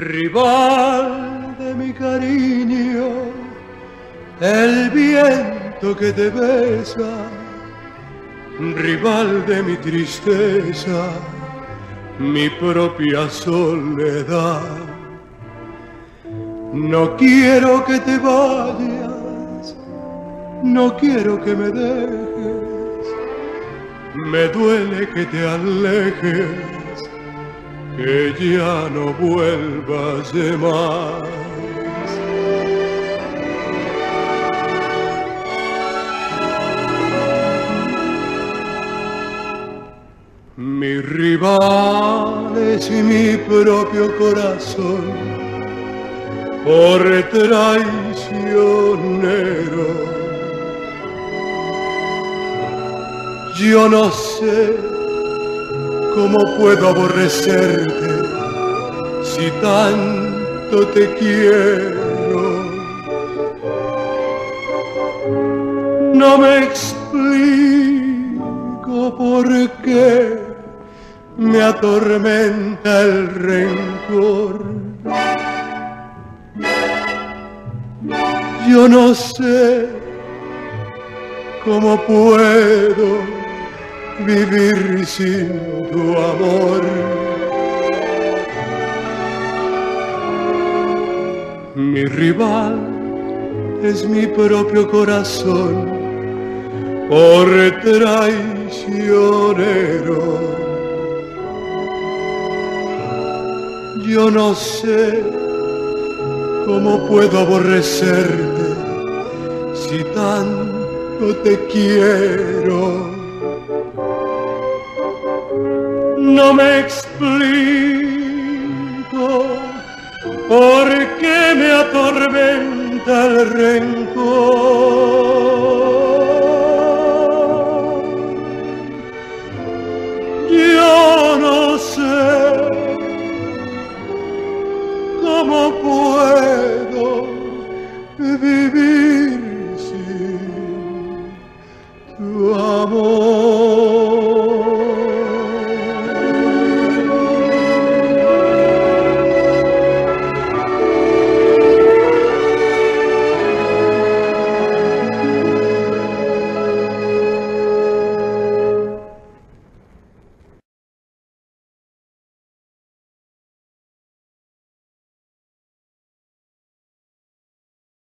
rival de mi cariño, el viento que te besa, rival de mi tristeza, mi propia soledad. No quiero que te vayas, no quiero que me dejes, me duele que te alejes que ya no vuelvas de más. Mi rival es mi propio corazón, por traicionero. Yo no sé cómo puedo aborrecerte si tanto te quiero. No me explico por qué me atormenta el rencor. Yo no sé cómo puedo vivir sin tu amor. Mi rival es mi propio corazón por traicionero Yo no sé cómo puedo aborrecerte si tanto te quiero. No me explico por qué me atormenta el rencor. Yo no sé cómo puedo vivir